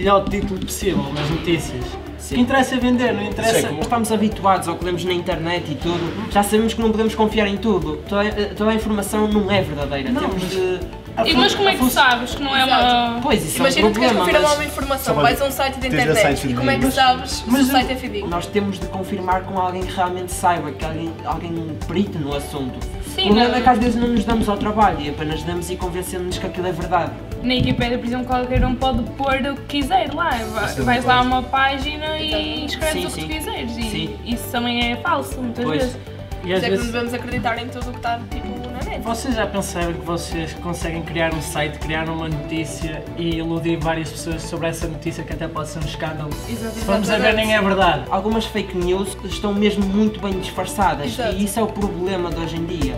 melhor título possível nas notícias. O que interessa é vender, não interessa. Nós estamos habituados ao que lemos na internet e tudo, já sabemos que não podemos confiar em tudo. Toda, a- toda a informação não é verdadeira. Não, Temos mas- de. E, mas como é que sabes que não é uma. Pois, isso Imagina é um que queres confirmar mas- uma informação, vais a um site de tens a internet sites e como é que sabes se o Mas site é fidedigno? Nós temos de confirmar com alguém que realmente saiba, que alguém, alguém perito no assunto. Sim, o problema é que às vezes não nos damos ao trabalho e apenas damos e convencemos-nos que aquilo é verdade. Na Wikipedia, por exemplo, qualquer um pode pôr o que quiser lá. Vai- Vais lá a uma página e escreves Sim, o que sim. quiseres. E Sim. isso também é falso, muitas Pois. vezes. E às Mas é que não vezes, devemos acreditar em tudo o que está tipo, na net. vocês já pensaram que vocês conseguem criar um site, criar uma notícia e iludir várias pessoas sobre essa notícia que até pode ser um escândalo? Exato. Se formos a ver, nem é verdade. Algumas fake news estão mesmo muito bem disfarçadas Exato. e isso é o problema de hoje em dia.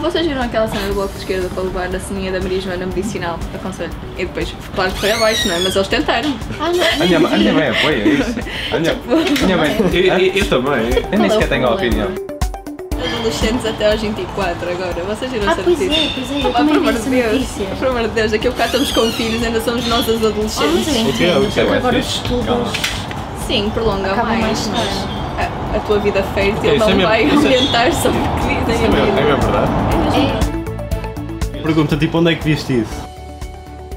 Vocês viram aquela cena do bloco de esquerda para levar a ceninha da Maria Joana medicinal? Aconselho. E depois, claro que foi abaixo, não é? Mas eles tentaram. A minha, a minha mãe apoia isso. A minha, a minha mãe. Eu, eu- eu também. Eu nem sequer tenho a opinião. Adolescentes até aos 24 agora. Vocês viram Ah, essa pois notícia? é, pois é, eu Ah, também por vi amor de essa Deus. notícia. Por amor de Deus, daqui a bocado estamos com filhos, ainda somos nós as Ah, mas eu adolescentes. entendo, Isso é bué agora os estudos... Sim, prolonga mais, mais a, tua vida fértil Ok, isso é não mesmo- vai é- aumentar só porque dizem É a mesmo, é vida. mesmo verdade. Pergunta tipo onde é que viste isso?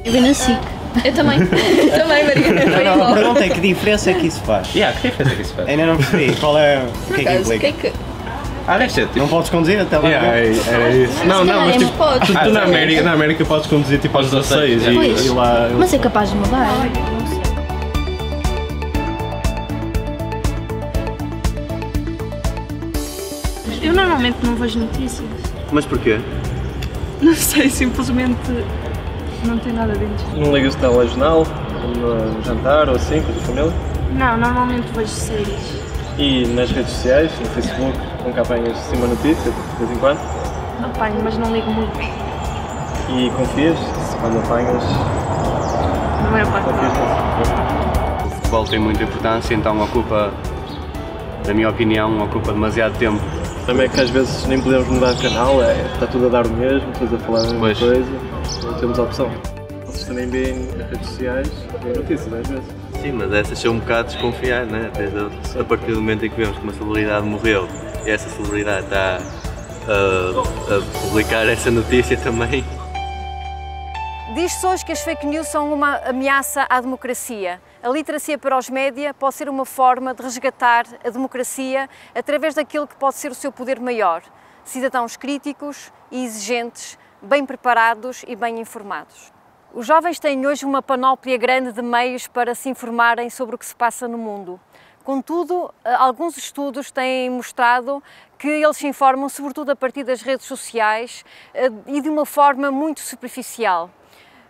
Eu vi na SIC. Eu também. também, Maria. Não, a pergunta é que diferença é que isso faz? Yeah, que diferença é que isso faz? Ainda não percebi qual é o que é que implica. é que. Ah, deve ser tipo. Não podes conduzir até lá. Yeah, é- era isso. Não, não, mas tipo. Tu, tu na, América, na América podes conduzir tipo aos 16 e, e lá. Mas é capaz de mudar. Eu normalmente não vejo notícias. Mas porquê? Não sei, simplesmente não tem nada dentro. Não ligas o telejornal, no jantar ou assim, com a tua família? Não, normalmente vejo séries. E nas redes sociais, no Facebook, nunca apanhas assim uma notícia, de vez em quando? Apanho, mas não ligo muito. E confias, se quando apanhas, Na maior parte confias? O futebol tem muita importância, então ocupa, na minha opinião, ocupa demasiado tempo. Também é que às vezes nem podemos mudar de canal, é, está tudo a dar o mesmo, todos a falar a mesma Pois. coisa, não temos opção. Vocês também veem nas redes sociais, veem notícias às vezes. Sim, mas essas são um bocado desconfiar, né? Desde a, a partir do momento em que vemos que uma celebridade morreu e essa celebridade está a, a publicar essa notícia também. Diz-se hoje que as fake news são uma ameaça à democracia. A literacia para os média pode ser uma forma de resgatar a democracia através daquilo que pode ser o seu poder maior. Cidadãos críticos e exigentes, bem preparados e bem informados. Os jovens têm hoje uma panóplia grande de meios para se informarem sobre o que se passa no mundo. Contudo, eh, alguns estudos têm mostrado que eles se informam sobretudo a partir das redes sociais eh, e de uma forma muito superficial.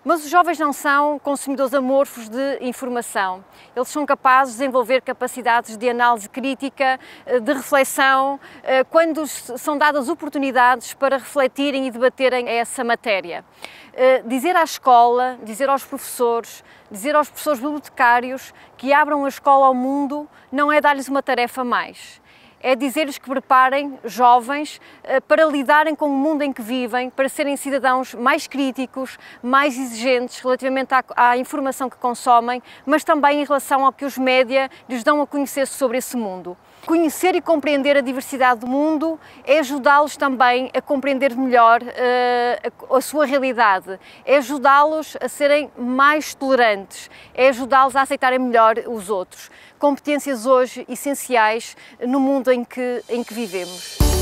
Mas os jovens não são consumidores amorfos de informação. Eles são capazes de desenvolver capacidades de análise crítica, eh, de reflexão, eh, quando são dadas oportunidades para refletirem e debaterem essa matéria. Eh, Dizer à escola, dizer aos professores, dizer aos professores bibliotecários que abram a escola ao mundo não é dar-lhes uma tarefa mais é dizer-lhes que preparem jovens eh, para lidarem com o mundo em que vivem, para serem cidadãos mais críticos, mais exigentes relativamente à, à informação que consomem, mas também em relação ao que os média lhes dão a conhecer sobre esse mundo. Conhecer e compreender a diversidade do mundo é ajudá-los também a compreender melhor eh, a, a sua realidade, é ajudá-los a serem mais tolerantes, é ajudá-los a aceitarem melhor os outros. Competências hoje essenciais no mundo em que, em que vivemos.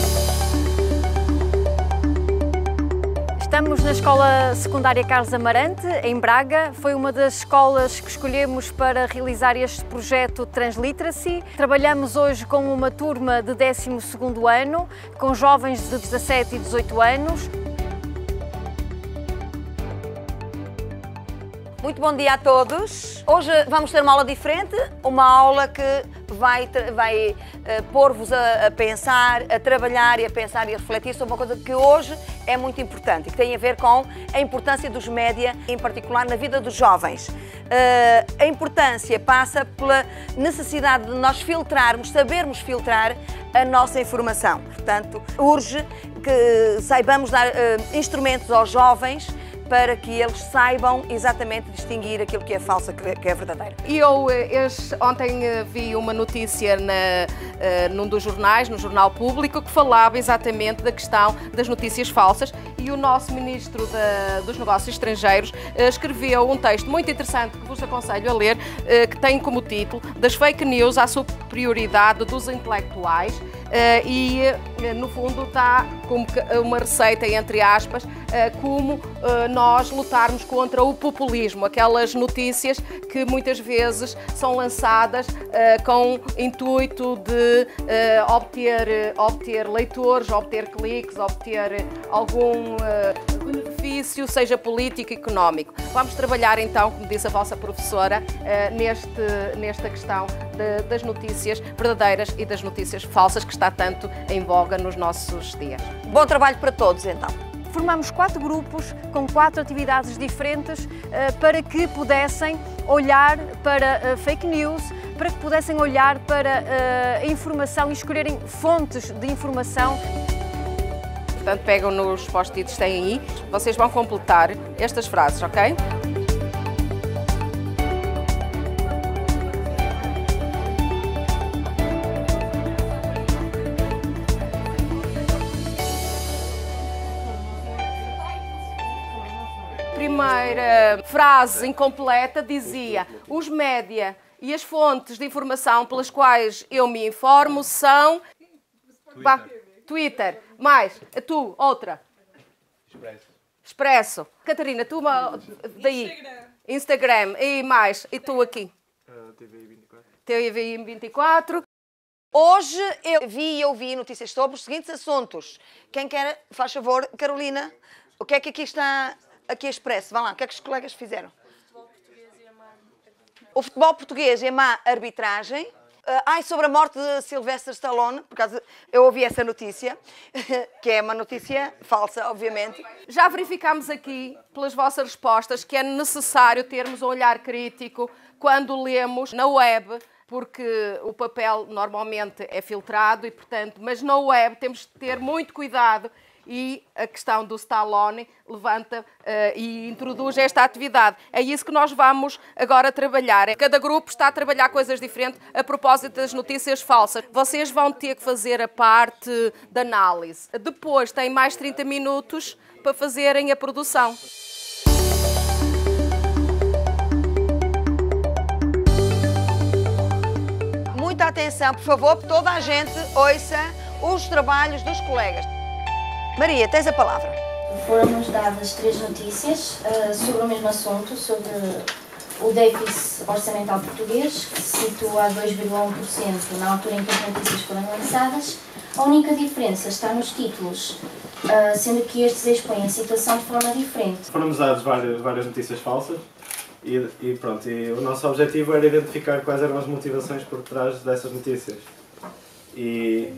Estamos na Escola Secundária Carlos Amarante, em Braga. Foi uma das escolas que escolhemos para realizar este projeto Transliteracy. Trabalhamos hoje com uma turma de 12º ano, com jovens de 17 e 18 anos. Muito bom dia a todos. Hoje vamos ter uma aula diferente, uma aula que vai, vai uh, pôr-vos a, a, pensar, a trabalhar e a pensar e a refletir sobre uma coisa que hoje é muito importante e que tem a ver com a importância dos média, em particular na vida dos jovens. Uh, a importância passa pela necessidade de nós filtrarmos, sabermos filtrar a nossa informação. Portanto, urge que saibamos dar uh, instrumentos aos jovens para que eles saibam exatamente distinguir aquilo que é falso que é verdadeiro. E eu eh, ontem eh, vi uma notícia na, uh, num dos jornais, no Jornal Público, que falava exatamente da questão das notícias falsas e o nosso Ministro da, dos Negócios Estrangeiros escreveu um texto muito interessante que vos aconselho a ler, que tem como título Das fake news à superioridade dos intelectuais e, uh, no fundo, está como uma receita, entre aspas, uh, como nós lutarmos contra o populismo, aquelas notícias que muitas vezes são lançadas com intuito de obter, obter leitores, obter cliques, obter algum benefício, seja político, económico. Vamos trabalhar então, como disse a vossa professora, neste, nesta questão de, das notícias verdadeiras e das notícias falsas que está tanto em voga nos nossos dias. Bom trabalho para todos, então. Formamos quatro grupos com quatro atividades diferentes uh, para que pudessem olhar para uh, fake news, para que pudessem olhar para informação e escolherem fontes de informação. Portanto, pegam nos post-its que têm aí, vocês vão completar estas frases, ok? primeira frase incompleta dizia: os média e as fontes de informação pelas quais eu me informo são. Twitter. Twitter. Mais. Tu, outra. Expresso. Expresso. Catarina, tu daí. Instagram. Instagram. E mais. E tu aqui? Uh, TVI 24. TVI 24. Hoje eu vi e ouvi notícias sobre os seguintes assuntos. Quem quer, faz favor, Carolina, o que é que aqui está aqui expresso. Vá lá, o que é que os colegas fizeram? O futebol português e a má arbitragem. Uh, ai, sobre a morte de Sylvester Stallone, por causa eu ouvi essa notícia, que é uma notícia falsa, obviamente. Já verificamos aqui, pelas vossas respostas, que é necessário termos um olhar crítico quando lemos na web porque o papel normalmente é filtrado e, portanto, mas na web temos de ter muito cuidado e a questão do Stallone levanta uh, e introduz esta atividade. É isso que nós vamos agora trabalhar. Cada grupo está a trabalhar coisas diferentes a propósito das notícias falsas. Vocês vão ter que fazer a parte da análise. Depois têm mais 30 minutos para fazerem a produção. Muita atenção, por favor, toda a gente ouça os trabalhos dos colegas. Maria, tens a palavra. Foram-nos dadas três notícias uh, sobre o mesmo assunto, sobre o déficit orçamental português, que se situa a 2,1% na altura em que as notícias foram lançadas. A única diferença está nos títulos, uh, sendo que estes expõem a situação de forma diferente. Foram-nos dadas várias, várias notícias falsas e, e, pronto, e o nosso objetivo era identificar quais eram as motivações por trás dessas notícias. E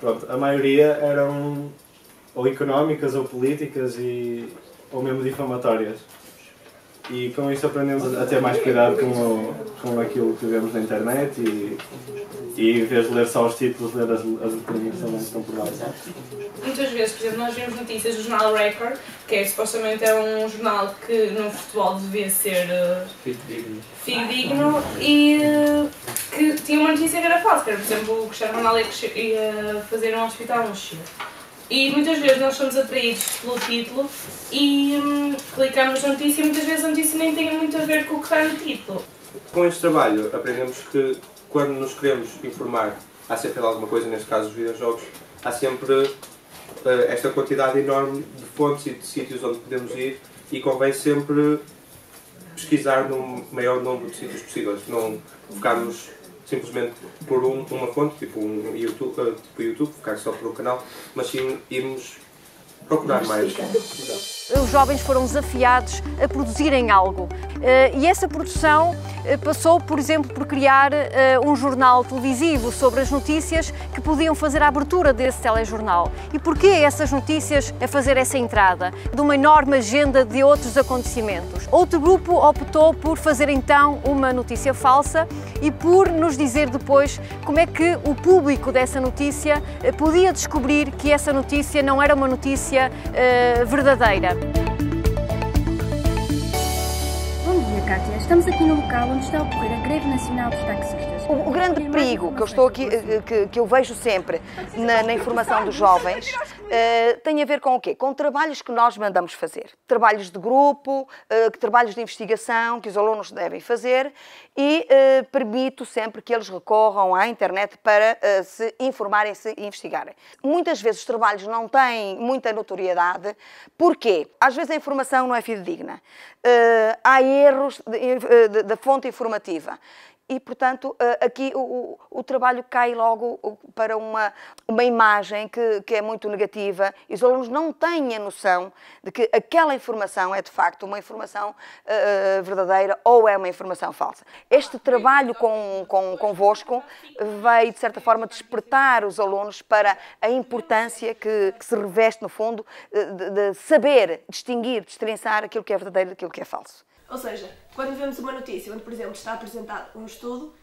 pronto, a maioria eram ou económicas ou políticas e, ou mesmo difamatórias. E com isso aprendemos a ter mais cuidado com, o, com aquilo que vemos na internet e, e em vez de ler só os títulos, ler as, as opiniões também que estão por lá. Muitas vezes, por exemplo, nós vemos notícias do jornal Record, que é, supostamente é um jornal que no futebol devia ser uh, fidedigno e uh, que tinha uma notícia que era falsa, que era, por exemplo, o Cristiano Ronaldo ia fazer um hospital no Chile. E muitas vezes nós somos atraídos pelo título e hum, clicamos na notícia e muitas vezes a notícia nem tem muito a ver com o que está no título. Com este trabalho aprendemos que quando nos queremos informar acerca de alguma coisa, neste caso os videojogos, há sempre uh, esta quantidade enorme de fontes e de sítios onde podemos ir e convém sempre pesquisar no maior número de sítios possíveis, não focarmos simplesmente por um, uma fonte, tipo um YouTube, uh, tipo YouTube, ficar só por um canal, mas sim irmos procurar mais. os jovens foram desafiados a produzirem algo. Eh, e essa produção eh, passou, por exemplo, por criar eh, um jornal televisivo sobre as notícias que podiam fazer a abertura desse telejornal. E porquê essas notícias a fazer essa entrada de uma enorme agenda de outros acontecimentos? Outro grupo optou por fazer então uma notícia falsa e por nos dizer depois como é que o público dessa notícia podia descobrir que essa notícia não era uma notícia uh, verdadeira. Cátia. Estamos aqui no local onde está a ocorrer a greve nacional dos taxistas. O, o grande perigo que eu estou aqui, eh, que, que eu vejo sempre na, na informação dos jovens, uh, tem a ver com o quê? Com trabalhos que nós mandamos fazer. Trabalhos de grupo, uh, trabalhos de investigação que os alunos devem fazer e uh, permito sempre que eles recorram à internet para se informarem, se investigarem. Muitas vezes os trabalhos não têm muita notoriedade. Porquê? Às vezes a informação não é fidedigna. há erros da fonte informativa e, portanto, eh, aqui o, o, trabalho cai logo para uma, uma imagem que, que é muito negativa e os alunos não têm a noção de que aquela informação é, de facto, uma informação uh, verdadeira ou é uma informação falsa. Este trabalho com, com, convosco vai, de certa forma, despertar os alunos para a importância que, que se reveste, no fundo, de, de saber distinguir, destrinçar aquilo que é verdadeiro daquilo que é falso. Ou seja, quando vemos uma notícia onde, por exemplo, está apresentado um estudo,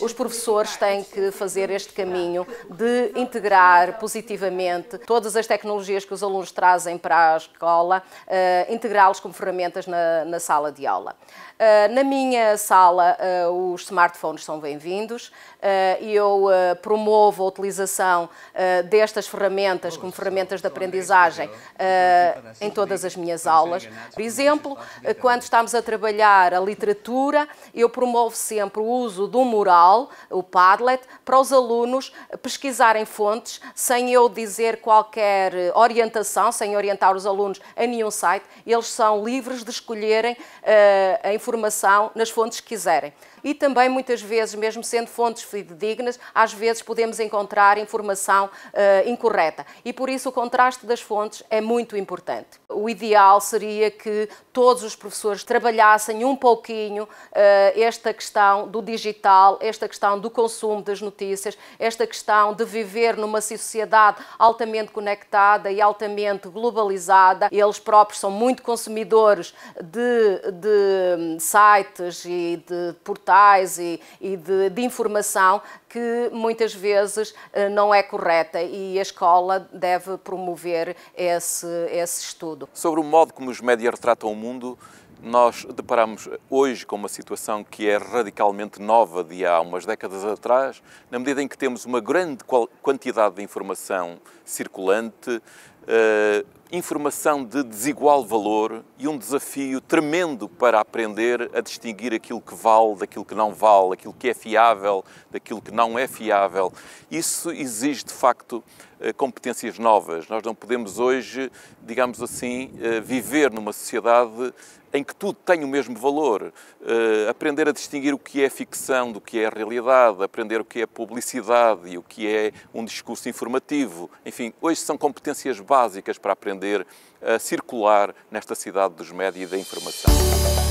os professores têm que fazer este caminho de integrar positivamente todas as tecnologias que os alunos trazem para a escola, uh, integrá-los como ferramentas na, na, sala de aula. Uh, na minha sala, uh, os smartphones são bem-vindos e eu promovo a utilização destas ferramentas como ferramentas de aprendizagem em todas as minhas aulas. Por exemplo, quando estamos a trabalhar a literatura, eu promovo sempre o uso de um mural, o Padlet, para os alunos pesquisarem fontes sem eu dizer qualquer orientação, sem orientar os alunos a nenhum site. Eles são livres de escolherem uh, a informação nas fontes que quiserem e também muitas vezes, mesmo sendo fontes fidedignas, às vezes podemos encontrar informação uh, incorreta. E por isso o contraste das fontes é muito importante. O ideal seria que todos os professores trabalhassem um pouquinho uh, esta questão do digital, esta questão do consumo das notícias, esta questão de viver numa sociedade altamente conectada e altamente globalizada. Eles próprios são muito consumidores de, de sites e de portais portais e, e de, de, informação que muitas vezes eh, não é correta e a escola deve promover esse, esse estudo. Sobre o modo como os médias retratam o mundo, nós deparamos hoje com uma situação que é radicalmente nova de há umas décadas atrás, na medida em que temos uma grande quantidade de informação circulante, uh, informação de desigual valor e um desafio tremendo para aprender a distinguir aquilo que vale daquilo que não vale, aquilo que é fiável daquilo que não é fiável. Isso exige, de facto, eh, competências novas. Nós não podemos hoje, digamos assim, eh, viver numa sociedade em que tudo tem o mesmo valor. Aprender a distinguir o que é ficção do que é realidade, aprender o que é publicidade e o que é um discurso informativo. Enfim, hoje são competências básicas para aprender a circular nesta cidade dos médios e da informação.